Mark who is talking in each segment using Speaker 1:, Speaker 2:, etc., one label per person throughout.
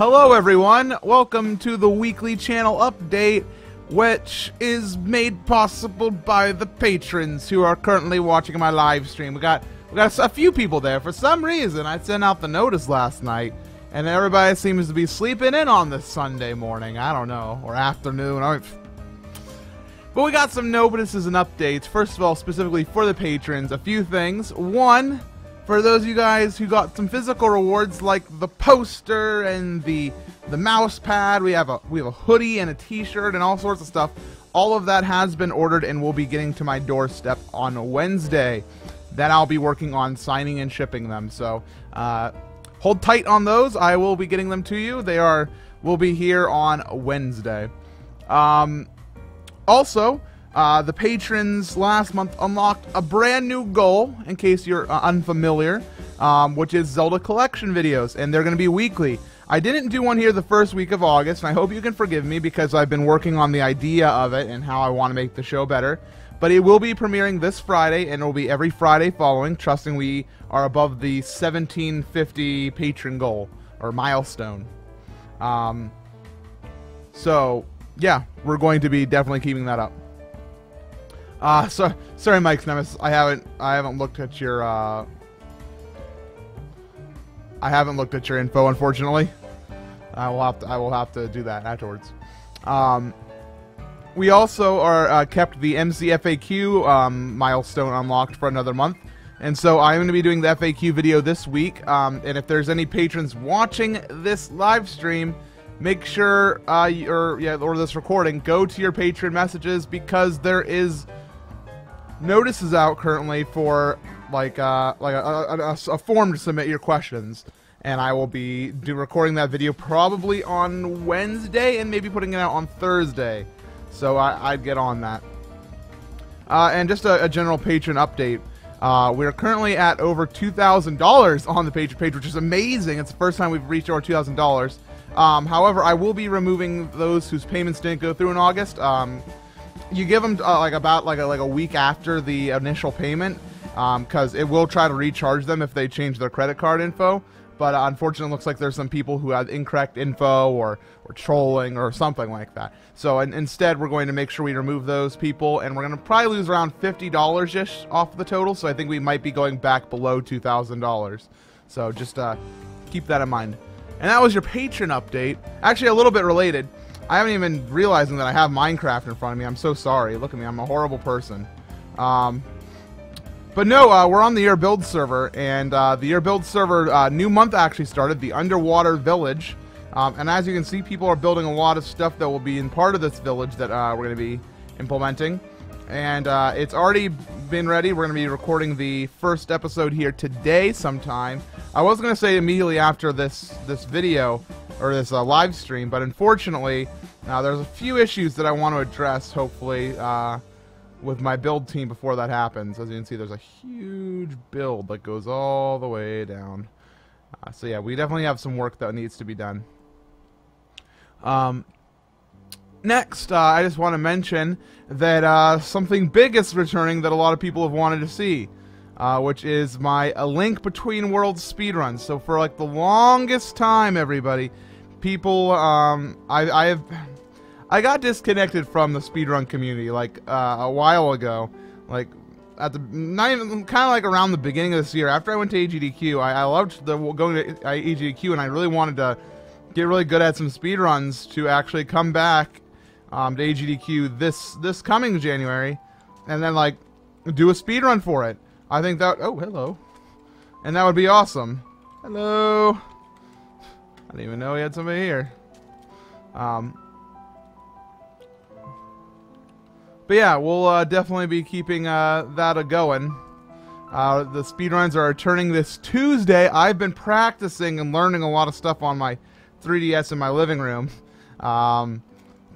Speaker 1: Hello, everyone. Welcome to the weekly channel update, which is made possible by the patrons who are currently watching my live stream. We got we got a few people there. For some reason, I sent out the notice last night, and everybody seems to be sleeping in on this Sunday morning. I don't know, or afternoon. But we got some notices and updates. First of all, specifically for the patrons, a few things. One for those of you guys who got some physical rewards like the poster and the the mouse pad, we have a we have a hoodie and a t-shirt and all sorts of stuff. All of that has been ordered and will be getting to my doorstep on Wednesday. Then I'll be working on signing and shipping them. So uh, hold tight on those. I will be getting them to you. They are will be here on Wednesday. Um, also, uh, the patrons last month unlocked a brand new goal, in case you're uh, unfamiliar, um, which is Zelda collection videos, and they're going to be weekly. I didn't do one here the first week of August, and I hope you can forgive me because I've been working on the idea of it and how I want to make the show better. But it will be premiering this Friday, and it will be every Friday following, trusting we are above the 1750 patron goal, or milestone. Um, so, yeah, we're going to be definitely keeping that up. Uh, so, sorry, Mike's Nemesis. I haven't, I haven't looked at your, uh, I haven't looked at your info, unfortunately. I will have to, I will have to do that afterwards. Um, we also are uh, kept the MCFAQ um, milestone unlocked for another month. And so I'm going to be doing the FAQ video this week. Um, and if there's any patrons watching this live stream, make sure, uh, or yeah, or this recording, go to your patron messages because there is notices out currently for like uh, like a, a, a, form to submit your questions, and I will be do recording that video probably on Wednesday and maybe putting it out on Thursday. So I, would get on that. Uh, and just a, a, general patron update. Uh, we are currently at over $2,000 on the patron page, which is amazing. It's the first time we've reached over $2,000. Um, however, I will be removing those whose payments didn't go through in August. Um, you give them uh, like about like a, like a week after the initial payment because um, it will try to recharge them if they change their credit card info. But uh, unfortunately, it looks like there's some people who have incorrect info or, or trolling or something like that. So and instead, we're going to make sure we remove those people, and we're going to probably lose around $50 ish off the total. So I think we might be going back below $2,000. So just uh, keep that in mind. And that was your patron update. Actually, a little bit related. I haven't even realizing that I have Minecraft in front of me. I'm so sorry. Look at me. I'm a horrible person. Um, but no, uh, we're on the Year Build server, and uh, the Year Build server, uh, new month actually started, the Underwater Village. Um, and as you can see, people are building a lot of stuff that will be in part of this village that uh, we're going to be implementing. And uh, it's already been ready. We're going to be recording the first episode here today sometime. I was going to say immediately after this, this video, or this uh, live stream, but unfortunately, now, there's a few issues that I want to address, hopefully, uh, with my build team before that happens. As you can see, there's a huge build that goes all the way down. Uh, so yeah, we definitely have some work that needs to be done. Um, next, uh, I just want to mention that uh, something big is returning that a lot of people have wanted to see. Uh, which is my A Link Between Worlds speedrun. So for like the longest time, everybody, people, um, I, I have, I got disconnected from the speedrun community like uh, a while ago, like at the not even kind of like around the beginning of this year. After I went to AGDQ, I, I loved the going to AGDQ, and I really wanted to get really good at some speedruns to actually come back um, to AGDQ this this coming January, and then like do a speedrun for it. I think that oh hello, and that would be awesome. Hello. I didn't even know we had somebody here. Um, but yeah, we'll uh, definitely be keeping uh, that a going. Uh, the speedruns are returning this Tuesday. I've been practicing and learning a lot of stuff on my 3DS in my living room. Um,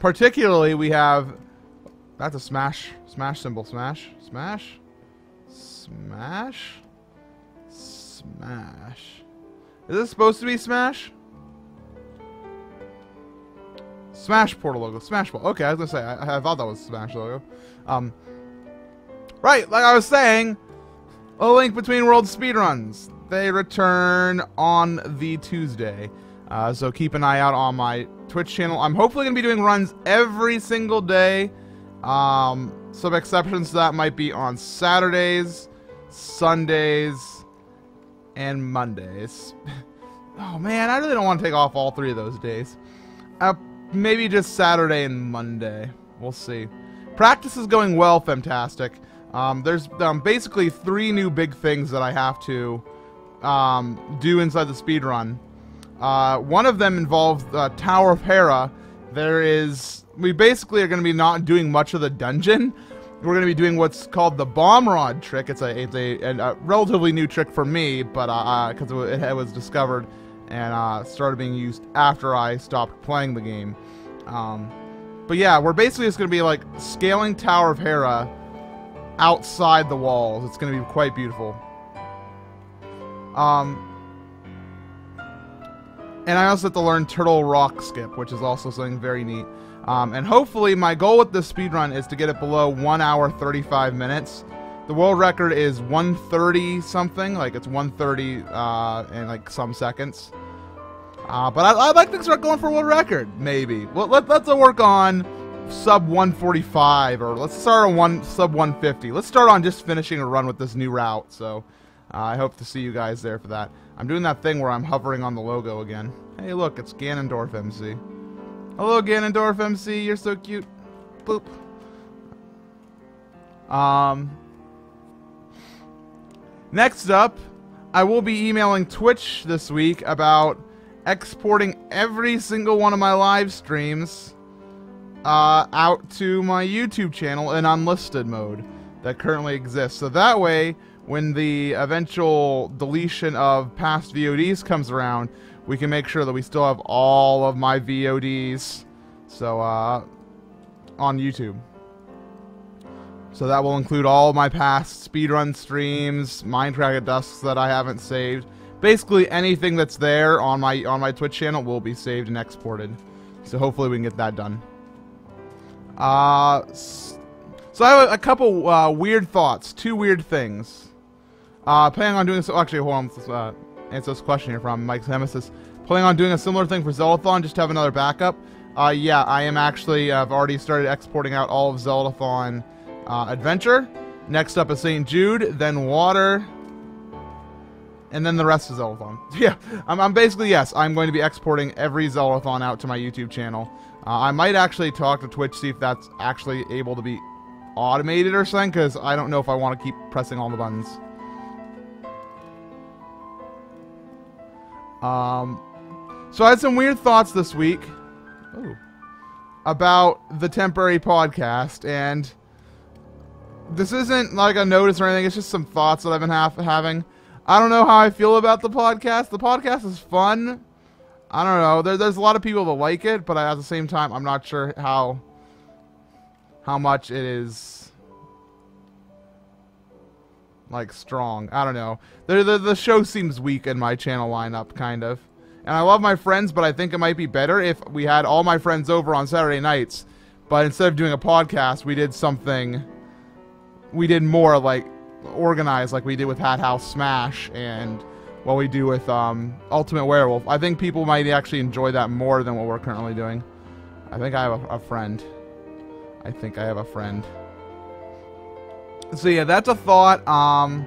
Speaker 1: particularly, we have that's a smash smash symbol. Smash smash smash smash. Is this supposed to be smash? Smash Portal logo. Smash Ball. Okay, I was gonna say, I, I thought that was Smash logo. Um, right, like I was saying, A Link Between Worlds speedruns. They return on the Tuesday. Uh, so keep an eye out on my Twitch channel. I'm hopefully going to be doing runs every single day. Um, some exceptions to that might be on Saturdays, Sundays, and Mondays. oh man, I really don't want to take off all three of those days. Uh, maybe just Saturday and Monday. We'll see. Practice is going well, fantastic. Um, there's um, basically three new big things that I have to um, do inside the speed run. Uh, one of them involves uh, Tower of Hera. There is we basically are going to be not doing much of the dungeon. We're going to be doing what's called the bomb rod trick. It's a it's a, a relatively new trick for me, but because uh, it, it, was discovered and uh, started being used after I stopped playing the game. Um, but yeah, we're basically just going to be like scaling Tower of Hera outside the walls. It's going to be quite beautiful. Um, and I also have to learn Turtle Rock Skip, which is also something very neat. Um, and hopefully, my goal with this speedrun is to get it below 1 hour 35 minutes. The world record is 130 something, like it's 130 uh, in like some seconds. Uh, but I, would like to start going for a world record, maybe. Well, let, let's work on sub 145, or let's start on one sub 150. Let's start on just finishing a run with this new route. So uh, I hope to see you guys there for that. I'm doing that thing where I'm hovering on the logo again. Hey, look, it's Ganondorf MC. Hello, Ganondorf MC. You're so cute. Boop. Um. Next up, I will be emailing Twitch this week about exporting every single one of my live streams uh, out to my YouTube channel in unlisted mode that currently exists. So that way, when the eventual deletion of past VODs comes around, we can make sure that we still have all of my VODs so uh, on YouTube. So that will include all my past speedrun streams, Minecraft Dusk that I haven't saved. Basically anything that's there on my on my Twitch channel will be saved and exported. So hopefully we can get that done. Uh, so I have a, couple uh, weird thoughts, two weird things. Uh, planning on doing so. Actually, hold on. Let's uh, answer this question here from Mike's Nemesis. Planning on doing a similar thing for Zeldathon, just to have another backup. Uh, yeah, I am actually. I've already started exporting out all of Zeldathon uh, Adventure. Next up is St. Jude, then Water, and then the rest is Zeldathon. yeah, I'm, I'm, basically yes. I'm going to be exporting every Zeldathon out to my YouTube channel. Uh, I might actually talk to Twitch see if that's actually able to be automated or something, because I don't know if I want to keep pressing all the buttons. Um, so I had some weird thoughts this week ooh, about the temporary podcast, and this isn't like a notice or anything. It's just some thoughts that I've been half having. I don't know how I feel about the podcast. The podcast is fun. I don't know. There, there's a lot of people that like it, but at the same time, I'm not sure how how much it is like strong. I don't know. The, the, the show seems weak in my channel lineup, kind of. And I love my friends, but I think it might be better if we had all my friends over on Saturday nights. But instead of doing a podcast, we did something. We did more like organized, like we did with Hat House Smash and what we do with um, Ultimate Werewolf. I think people might actually enjoy that more than what we're currently doing. I think I have a, a friend. I think I have a friend. So yeah, that's a thought. Um,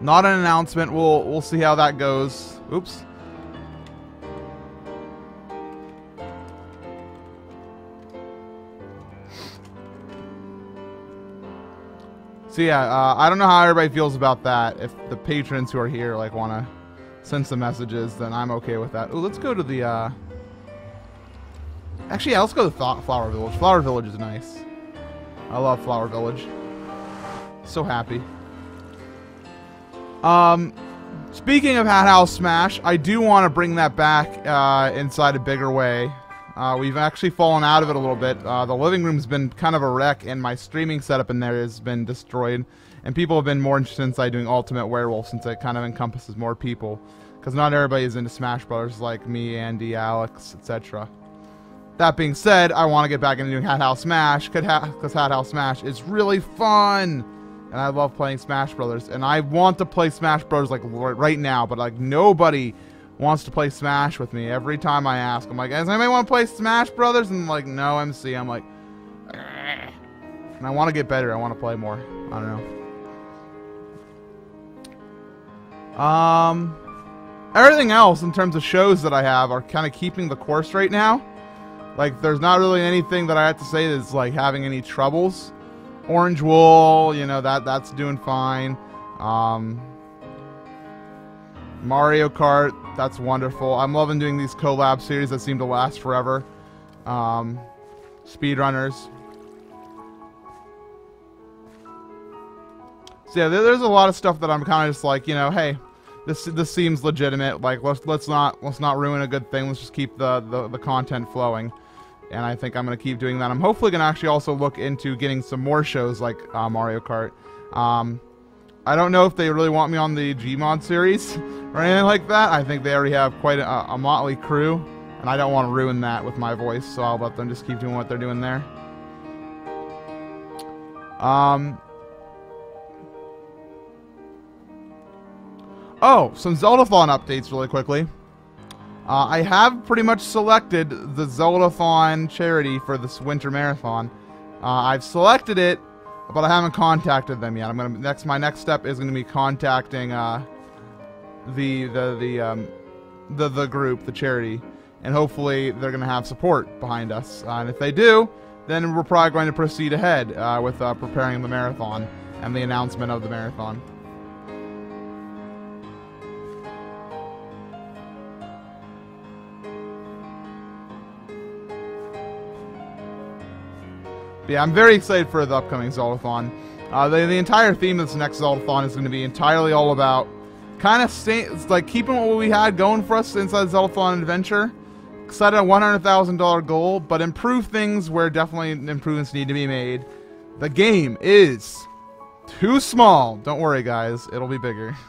Speaker 1: not an announcement. We'll we'll see how that goes. Oops. So yeah, uh, I don't know how everybody feels about that. If the patrons who are here like want to send some messages, then I'm okay with that. Ooh, let's go to the. Uh... Actually, yeah, let's go to Flower Village. Flower Village is nice. I love Flower Village. So happy. Um, speaking of Hat House Smash, I do want to bring that back uh, inside a bigger way. Uh, we've actually fallen out of it a little bit. Uh, the living room's been kind of a wreck, and my streaming setup in there has been destroyed. And people have been more interested inside doing Ultimate Werewolf since it kind of encompasses more people. Because not everybody is into Smash Brothers like me, Andy, Alex, etc. That being said, I want to get back into doing Hat House Smash because Hat House Smash is really fun and I love playing Smash Brothers, and I want to play Smash Brothers like right now, but like nobody wants to play Smash with me. Every time I ask, I'm like, does anybody want to play Smash Brothers? And like, no, MC. I'm like, Ugh. and I want to get better. I want to play more. I don't know. Um, everything else in terms of shows that I have are kind of keeping the course right now. Like, there's not really anything that I have to say that's like having any troubles. Orange Wool, you know that that's doing fine. Um, Mario Kart, that's wonderful. I'm loving doing these collab series that seem to last forever. Um, speedrunners. So yeah, there's a lot of stuff that I'm kind of just like, you know, hey, this this seems legitimate. Like let's let's not let's not ruin a good thing. Let's just keep the the, the content flowing. And I think I'm gonna keep doing that. I'm hopefully gonna actually also look into getting some more shows like uh, Mario Kart. Um, I don't know if they really want me on the Gmod series or anything like that. I think they already have quite a, a motley crew, and I don't want to ruin that with my voice, so I'll let them just keep doing what they're doing there. Um. Oh, some Zeldathon updates really quickly. Uh, I have pretty much selected the Zeldathon charity for this winter marathon. Uh, I've selected it but I haven't contacted them yet. I'm gonna next. My next step is gonna be contacting uh, the the the um, the the group, the charity, and hopefully they're gonna have support behind us. Uh, and if they do, then we're probably going to proceed ahead uh, with uh, preparing the marathon and the announcement of the marathon. But yeah, I'm very excited for the upcoming Zeldathon. Uh, the, the entire theme of this next Zeldathon is going to be entirely all about kind of like keeping what we had going for us inside Zeldathon Adventure. Set a $100,000 goal, but improve things where definitely improvements need to be made. The game is too small. Don't worry, guys. It'll be bigger.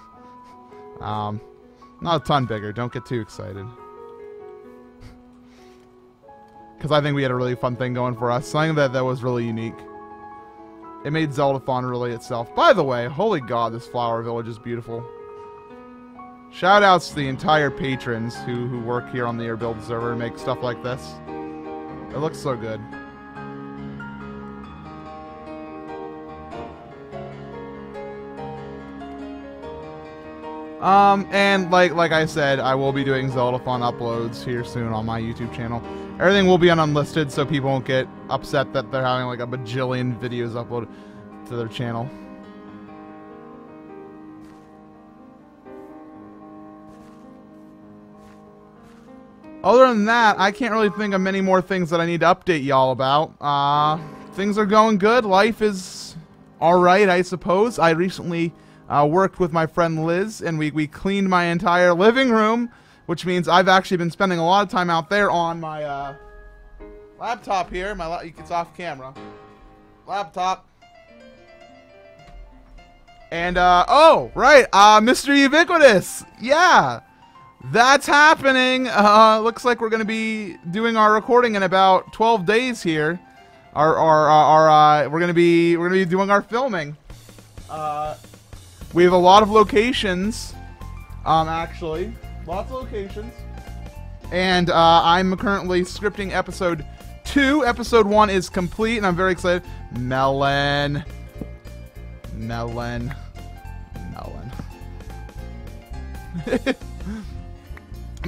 Speaker 1: Um, not a ton bigger. Don't get too excited because I think we had a really fun thing going for us. Something that, that was really unique. It made Zelda Zeldathon really itself. By the way, holy god, this flower village is beautiful. Shout outs to the entire patrons who, who work here on the Airbuild server and make stuff like this. It looks so good. Um, and like like I said, I will be doing Zeldathon uploads here soon on my YouTube channel. Everything will be on unlisted, so people won't get upset that they're having like a bajillion videos uploaded to their channel. Other than that, I can't really think of many more things that I need to update y'all about. Uh, things are going good. Life is alright, I suppose. I recently uh, worked with my friend Liz, and we, we cleaned my entire living room which means I've actually been spending a lot of time out there on my uh, laptop here. My la it's off camera. Laptop. And, uh, oh, right, uh, Mr. Ubiquitous. Yeah, that's happening. Uh, looks like we're going to be doing our recording in about 12 days here. Our, our, our, uh, we're going to be, we're going to be doing our filming. Uh, we have a lot of locations, um, actually. Lots of locations. And uh, I'm currently scripting episode two. Episode one is complete, and I'm very excited. Melon. Melon. Melon.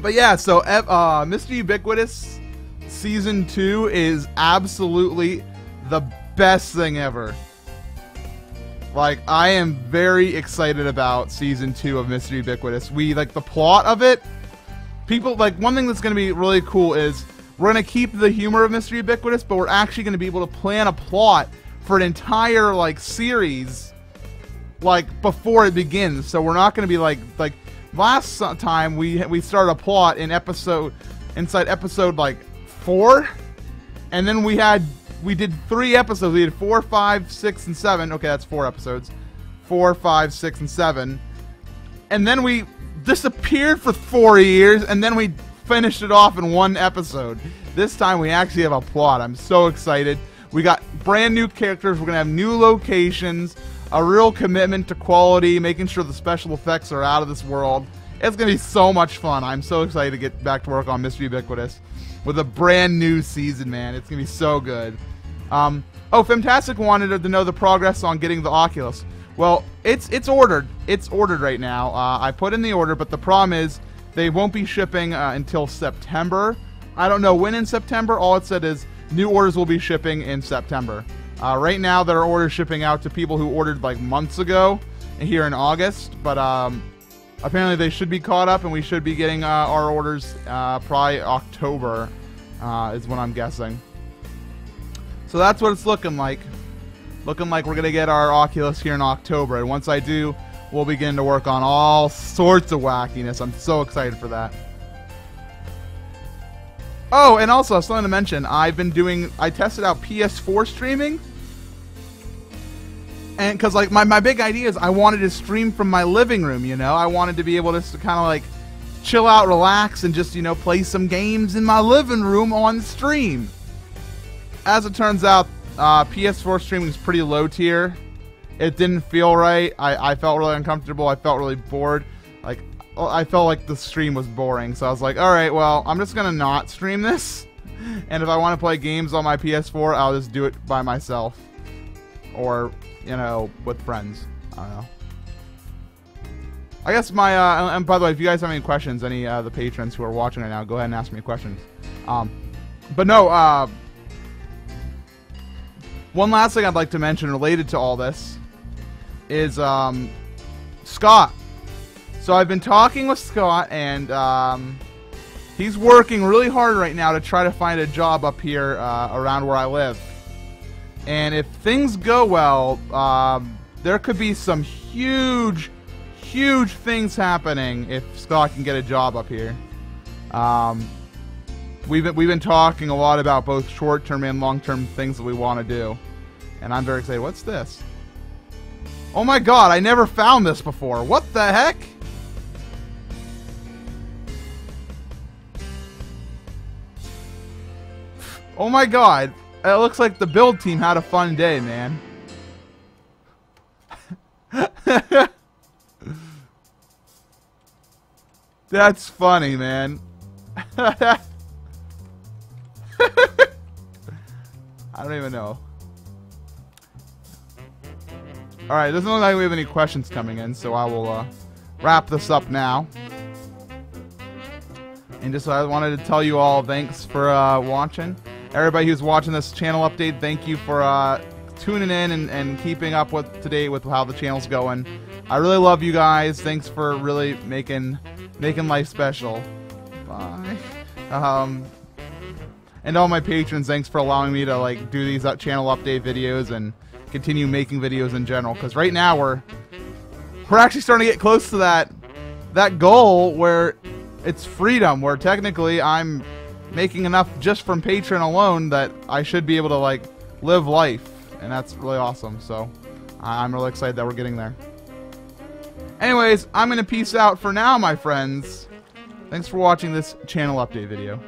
Speaker 1: but yeah, so uh, Mr. Ubiquitous season two is absolutely the best thing ever. Like, I am very excited about season two of Mr. Ubiquitous. We, like, the plot of it, people, like, one thing that's going to be really cool is we're going to keep the humor of Mr. Ubiquitous, but we're actually going to be able to plan a plot for an entire, like, series, like, before it begins. So we're not going to be, like, like, last time we, we started a plot in episode, inside episode, like, four, and then we had we did three episodes. We did four, five, six, and seven. Okay, that's four episodes. Four, five, six, and seven. And then we disappeared for four years, and then we finished it off in one episode. This time we actually have a plot. I'm so excited. We got brand new characters. We're going to have new locations, a real commitment to quality, making sure the special effects are out of this world. It's gonna be so much fun. I'm so excited to get back to work on Mr. Ubiquitous with a brand new season, man. It's gonna be so good. Um, oh, Fantastic wanted to know the progress on getting the Oculus. Well, it's it's ordered. It's ordered right now. Uh, I put in the order, but the problem is they won't be shipping uh, until September. I don't know when in September. All it said is new orders will be shipping in September. Uh, right now, there are orders shipping out to people who ordered like months ago here in August, but um, apparently they should be caught up and we should be getting uh, our orders uh, probably October uh, is what I'm guessing. So that's what it's looking like. Looking like we're going to get our Oculus here in October. And once I do, we'll begin to work on all sorts of wackiness. I'm so excited for that. Oh, and also, something to mention, I've been doing, I tested out PS4 streaming. And because, like, my, my big idea is I wanted to stream from my living room, you know? I wanted to be able to kind of, like, chill out, relax, and just, you know, play some games in my living room on stream. As it turns out, uh, PS4 streaming is pretty low tier. It didn't feel right. I, I felt really uncomfortable. I felt really bored. Like, I felt like the stream was boring. So I was like, alright, well, I'm just going to not stream this. And if I want to play games on my PS4, I'll just do it by myself. Or, you know, with friends. I don't know. I guess my, uh, and by the way, if you guys have any questions, any uh, the patrons who are watching right now, go ahead and ask me questions. Um, but no, uh, one last thing I'd like to mention related to all this is um, Scott. So I've been talking with Scott, and um, he's working really hard right now to try to find a job up here uh, around where I live. And if things go well, um, there could be some huge, huge things happening if Scott can get a job up here. Um, we've been, we've been talking a lot about both short-term and long-term things that we want to do. And I'm very excited. What's this? Oh my god, I never found this before. What the heck? Oh my god. It looks like the build team had a fun day, man. That's funny, man. I don't even know. Alright, doesn't look like we have any questions coming in, so I will uh, wrap this up now. And just I wanted to tell you all thanks for uh, watching. Everybody who's watching this channel update, thank you for uh, tuning in and, and keeping up with today with how the channel's going. I really love you guys. Thanks for really making making life special. Bye. Um, and all my patrons, thanks for allowing me to like do these uh, channel update videos and continue making videos in general. Because right now we're we're actually starting to get close to that that goal where it's freedom. Where technically I'm making enough just from Patreon alone that I should be able to like live life, and that's really awesome. So I'm really excited that we're getting there. Anyways, I'm gonna peace out for now, my friends. Thanks for watching this channel update video.